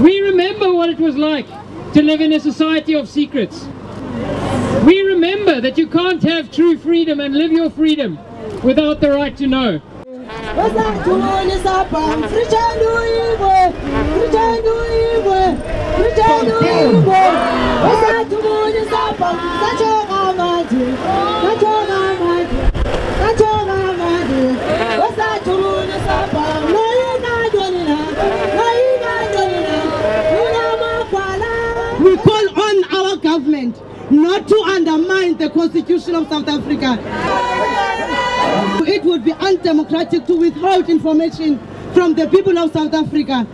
We remember what it was like to live in a society of secrets. We remember that you can't have true freedom and live your freedom without the right to know. Government not to undermine the constitution of South Africa. It would be undemocratic to withhold information from the people of South Africa.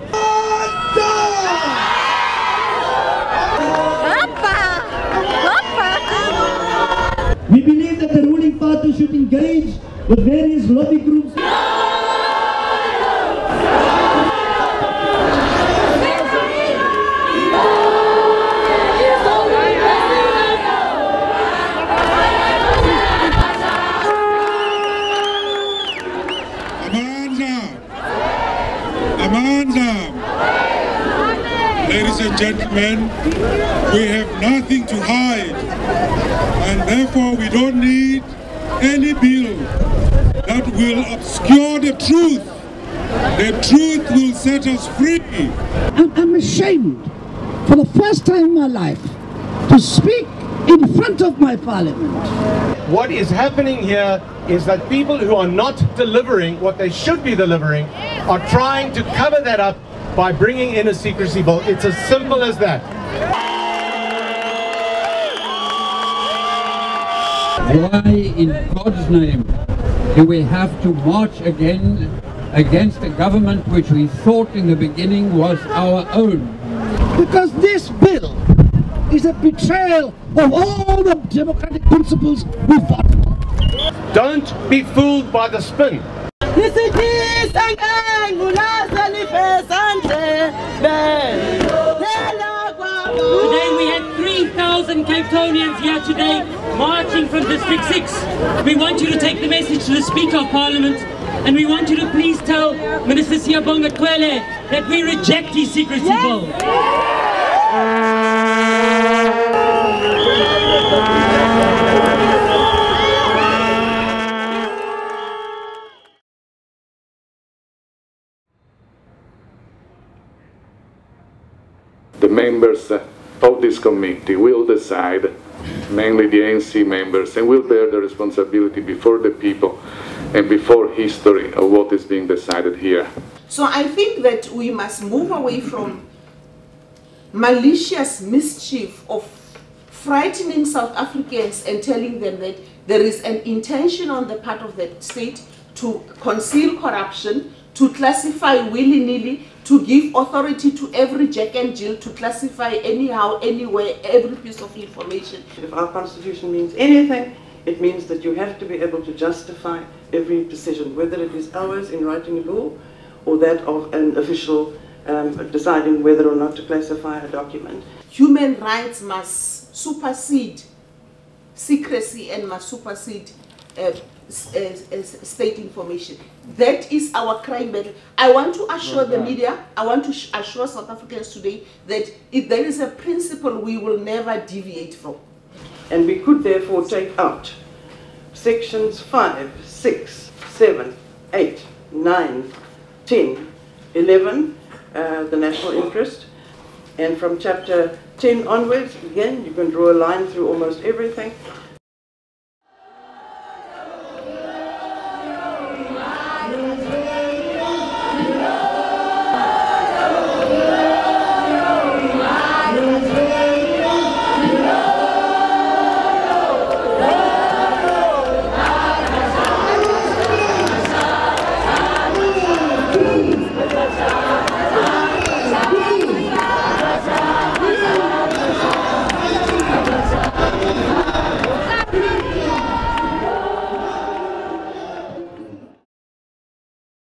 We believe that the ruling party should engage with various lobby groups. And gentlemen, we have nothing to hide, and therefore we don't need any bill that will obscure the truth. The truth will set us free. I'm, I'm ashamed for the first time in my life to speak in front of my parliament. What is happening here is that people who are not delivering what they should be delivering are trying to cover that up by bringing in a secrecy bill. It's as simple as that. Why in God's name do we have to march again against a government which we thought in the beginning was our own? Because this bill is a betrayal of all the democratic principles we fought for. Don't be fooled by the spin. Today we had 3,000 Cape Townians here today marching from District 6. We want you to take the message to the Speaker of Parliament and we want you to please tell Minister Siyabonga Cwele that we reject his secrecy bill. The members of this committee will decide, mainly the ANC members, and will bear the responsibility before the people and before history of what is being decided here. So I think that we must move away from malicious mischief of frightening South Africans and telling them that there is an intention on the part of the state to conceal corruption, to classify willy-nilly, to give authority to every Jack and Jill to classify anyhow, anywhere, every piece of information. If our constitution means anything, it means that you have to be able to justify every decision, whether it is ours in writing a law or that of an official um, deciding whether or not to classify a document. Human rights must supersede secrecy and must supersede uh, state information. That is our crime battle. I want to assure the media, I want to sh- assure South Africans today that if there is a principle we will never deviate from. And we could therefore take out sections 5, 6, 7, 8, 9, 10, 11, uh, the national interest, and from chapter 10 onwards, again, you can draw a line through almost everything.